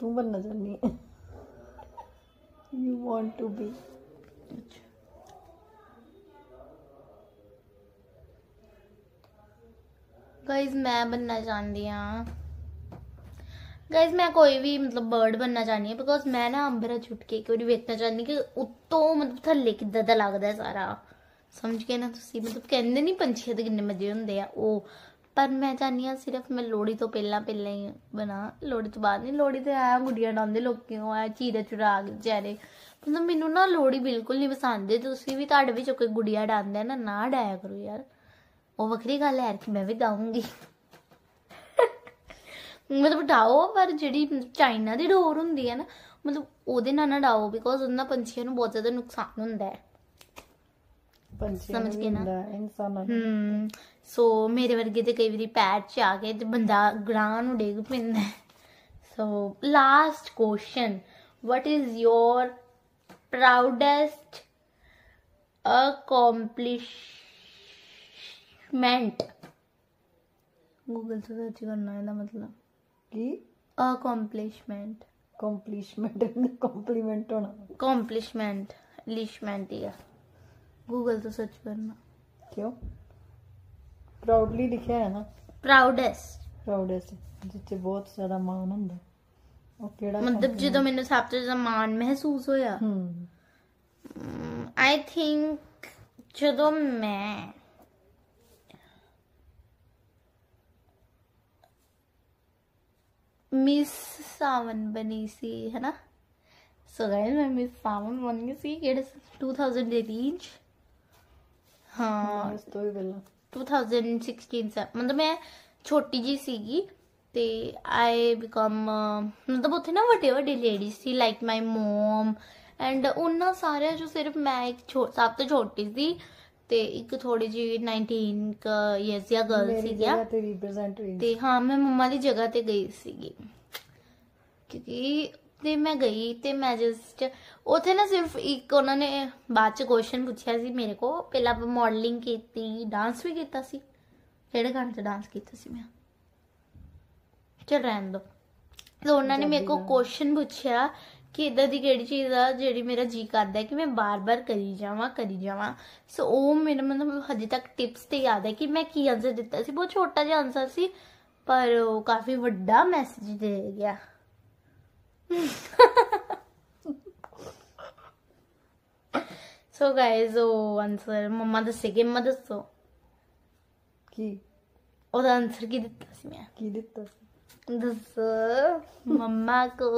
तुम पर नज़र you want to be guys मैं बनना चाहती हाँ। गाइज़ मैं कोई भी मतलब बर्ड बनना चाहनी है बिकॉज़ मैं ना अंबरा चुटके के और देखना चाहनी हाँ कि उत्तों मतलब थल्ले किदा दा है सारा। समझ के ना तुसी? मतलब कहें नहीं पंछी दे किन्ने मज़े होंगे हाँ। ओ ਪਰ ਮੈਂ ਚਾਹੁੰਦੀ ਆ ਸਿਰਫ ਮੈਂ ਲੋੜੀ ਤੋਂ ਪਹਿਲਾਂ ਪਹਿਲਾਂ ਹੀ ਬਣਾ ਲੋੜੀ ਤੋਂ ਬਾਅਦ ਨਹੀਂ ਲੋੜੀ ਤੇ ਆਇਆ ਗੁੱਡੀਆਂ ਡਾਉਂਦੇ ਲੋਕੀ ਉਹ ਆ ਚੀਰੇ ਚੁਰਾ ਕੇ ਵਿਚਾਰੇ ਮਤਲਬ ਮੈਨੂੰ ਨਾ ਲੋੜੀ ਬਿਲਕੁਲ ਨਹੀਂ ਪਸੰਦ ਹੈ ਤੁਸੀਂ ਵੀ ਤੁਹਾਡੇ ਵਿੱਚੋਂ ਕੋਈ ਗੁੱਡੀਆਂ ਡਾਉਂਦੇ ਆ ਨਾ ਨਾ ਡਾਇਆ ਕਰੋ ਯਾਰ। ਉਹ ਵੱਖਰੀ ਗੱਲ ਹੈ ਕਿ ਮੈਂ ਵੀ ਗਾਉਂਗੀ ਮਤਲਬ ਡਾਓ ਪਰ ਜਿਹੜੀ ਚਾਈਨਾ ਦੀ ਡੋਰ ਹੁੰਦੀ ਹੈ ਨਾ ਮਤਲਬ ਉਹਦੇ ਨਾਲ ਨਾ ਡਾਓ ਬਿਕੋਜ਼ ਉਹਨਾਂ ਪੰਛੀਆਂ ਨੂੰ ਬਹੁਤ ਜ਼ਿਆਦਾ ਨੁਕਸਾਨ ਹੁੰਦਾ ਹੈ ਸਮਝ ਗਏ ਨਾ? ਇਨਸਾਨਾਂ ਨੂੰ। ਸੋ ਮੇਰੇ ਵਰਗੇ ਤੇ ਕਈ ਵਾਰੀ ਪੈਰ ਚ ਆ ਕੇ ਤੇ ਬੰਦਾ ਗਰਾਂ ਨੂੰ ਡੇਗ ਪੈਂਦਾ so last question what is your proudest accomplishment Google ਤੋਂ ਸਰਚ ਕਰਨਾ ਇਹਦਾ ਮਤਲਬ ਕੀ accomplishment ਕੰਪਲੀਸ਼ਮੈਂਟ ਕੰਪਲੀਮੈਂਟ ਹੋਣਾ accomplishment ਲਿਸ਼ਮੈਂਟ ਹੀ ਆ ਗੂਗਲ ਤੋਂ ਸਰਚ ਕਰਨਾ ਕਿਉਂ ਪ੍ਰਾਊਡਲੀ ਲਿਖਿਆ ਹੈ ਨਾ proudest ਪ੍ਰਾਊਡੈਸਟ ਜਿੱਥੇ ਬਹੁਤ ਜ਼ਿਆਦਾ ਮਾਣ ਹੁੰਦਾ ਉਹ ਕਿਹੜਾ ਮਤਲਬ ਜਦੋਂ ਮੈਨੂੰ ਸਭ ਤੋਂ ਜ਼ਿਆਦਾ ਮਾਣ ਮਹਿਸੂਸ ਹੋਇਆ ਹਮ ਆਈ ਥਿੰਕ ਜਦੋਂ ਮੈਂ ਮਿਸ ਸਾਵਨ ਬਣੀ ਸੀ ਹੈਨਾ ਸੋ ਗਾਇਸ ਮੈਂ ਮਿਸ ਸਾਵਨ ਬਣ ਗਈ ਸੀ ਕਿਹੜੇ 2018 ਚ ਹਾਂ ਇਸ ਤੋਂ ਵੀ ਪਹਿਲਾਂ 2016 ਸੇ ਮਤਲਬ ਮੈਂ ਛੋਟੀ ਜੀ ਸੀਗੀ ਤੇ ਆਈ ਬਿਕਮ ਮਤਲਬ ਉੱਥੇ ਨਾ ਵੱਡੇ ਵੱਡੇ ਲੇਡੀ ਸੀ ਲਾਈਕ ਮਾਈ ਮਮ ਐਂਡ ਉਹਨਾਂ ਸਾਰਿਆਂ ਚੋਂ ਸਿਰਫ ਮੈਂ ਇੱਕ ਸਭ ਤੋਂ ਛੋਟੀ ਸੀ ਤੇ ਇੱਕ ਥੋੜੀ ਜੀ 19 ਕ ਇਅਰਸ ਦੀ ਗਰਲ ਸੀ ਹੋਈ ਤੇ ਹਾਂ ਮੈਂ ਮੰਮਾ ਦੀ ਜਗ੍ਹਾ ਤੇ ਗਈ ਸੀਗੀ। ਕਿਉਂਕਿ ਤੇ ਮੈਂ ਗਈ ਤੇ ਮੈਂ ਜਸਟ ਉਥੇ ਨਾ ਸਿਰਫ ਇੱਕ ਉਹਨਾਂ ਨੇ ਬਾਅਦ ਚ ਕੁਐਸਚਨ ਪੁੱਛਿਆ ਸੀ ਮੇਰੇ ਕੋ ਪਹਿਲਾਂ ਮਾਡਲਿੰਗ ਕੀਤੀ ਡਾਂਸ ਵੀ ਕੀਤਾ ਸੀ। ਕਿਹੜੇ ਗਾਣੇ ਤੇ ਡਾਂਸ ਕੀਤਾ ਸੀ ਮੈਂ? ਚਲ ਰਹਿਣ ਦੋ। ਤੇ ਉਹਨਾਂ ਨੇ ਮੇਰੇ ਕੋ ਕੁਐਸਚਨ ਪੁੱਛਿਆ ਕਿ ਇਦਾਂ ਦੀ ਕਿਹੜੀ ਚੀਜ਼ ਆ ਜਿਹੜੀ ਮੇਰਾ ਜੀ ਕਰਦਾ ਕਿ ਮੈਂ ਬਾਰ-ਬਾਰ ਕਰੀ ਜਾਵਾਂ ਕਰੀ ਜਾਵਾਂ। ਸੋ ਉਹ ਮੇਰੇ ਮਤਲਬ ਹਜੇ ਤੱਕ ਟਿਪਸ ਤੇ ਯਾਦ ਹੈ ਕਿ ਮੈਂ ਕੀ ਆਨਸਰ ਦਿੱਤਾ ਸੀ। ਬਹੁਤ ਛੋਟਾ ਜਿਹਾ ਆਨਸਰ ਸੀ ਪਰ ਉਹ ਕਾਫੀ ਵੱਡਾ ਮੈਸੇਜ ਦੇ ਗਿਆ। so guys, वो आंसर मम्मा दस्से कि मम्मा दस्सो की ओह्दा आंसर की दित्ता सी मैं की दित्ता सी दस्सो मम्मा को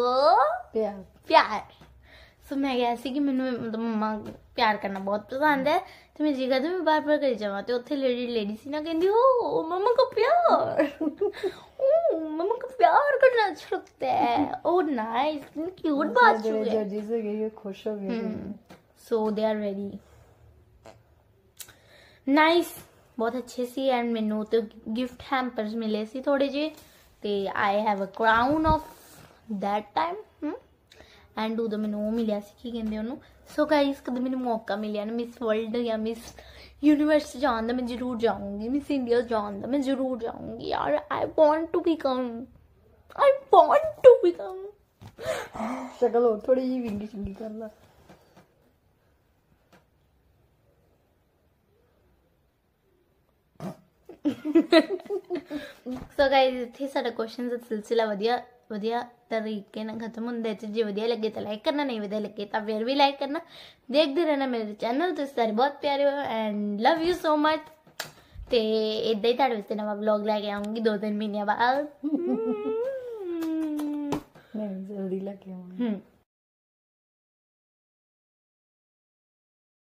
प्यार प्यार सो मैं ऐसी कि मैंने मतलब मम्मा प्यार करना बहुत पसंद है तो मैं जी करती तो मैं बार बार करी जावा तो उत्थे लेडी लेडी सी ना कहती हो मम्मा को प्यार। मम्मा को प्यार करना अच्छा लगता है। ओ नाइस क्यूट बात है खुश हो गए। So they are very nice ਬਹੁਤ ਅੱਛੇ ਸੀ ਐਂਡ ਮੈਨੂੰ ਤੇ ਗਿਫਟ ਹੈਂਪਰਸ ਮਿਲੇ ਸੀ ਥੋੜੇ ਜੇ ਤੇ I have a crown of that time and ਉਦੋਂ ਮੈਨੂੰ ਉਹ ਮਿਲਿਆ ਸੀ ਕੀ ਕਹਿੰਦੇ ਉਹਨੂੰ? ਸੋ ਗਾਇਸ ਕਦੇ ਮੈਨੂੰ ਮੌਕਾ ਮਿਲਿਆ ਨਾ ਮਿਸ ਵਰਲਡ ਜਾਂ ਮਿਸ ਯੂਨੀਵਰਸ ਜਾਣ ਦਾ ਮੈਂ ਜ਼ਰੂਰ ਜਾਊਂਗੀ। ਮਿਸ ਇੰਡੀਆ ਜਾਣ ਦਾ ਮੈਂ ਜ਼ਰੂਰ ਜਾਊਂਗੀ। ਯਾਰ I want to become I want to become ਸ਼ਕਲ ਹੋਰ ਥੋੜੀ ਜਿਹੀ ਵਿੰਗੀ ਚੰਗੀ ਕਰ ਲਾ। ਸੋ ਗਾਇਸ ਇੱਥੇ ਸਾਡਾ ਕੁਐਸਚਨਸ ਦਾ ਸਿਲਸਿਲਾ ਵਧੀਆ ਵਧੀਆ ਤਰੀਕੇ ਨਾਲ ਖਤਮ ਹੁੰਦਾ ਤੇ ਜੇ ਵਧੀਆ ਲੱਗੇ ਤਾਂ ਲਾਈਕ ਕਰਨਾ ਨਹੀਂ ਵਧੀਆ ਲੱਗੇ ਤਾਂ ਫਿਰ ਵੀ ਲਾਈਕ ਕਰਨਾ ਦੇਖਦੇ ਰਹਿਣਾ ਮੇਰੇ ਚੈਨਲ ਤੁਸੀਂ ਸਾਰੇ ਬਹੁਤ ਪਿਆਰੇ ਹੋ and love you so much ਤੇ ਇਦਾਂ ਹੀ ਤੁਹਾਡੇ ਵਾਸਤੇ ਨਵਾਂ ਵਲੌਗ ਲੈ ਕੇ ਆਉਂਗੀ ਦੋ ਤਿੰਨ ਮਹੀਨਿਆਂ ਬਾਅਦ ਮੈਂ ਜਲਦੀ ਲੈ ਕੇ ਆਉਂਗੀ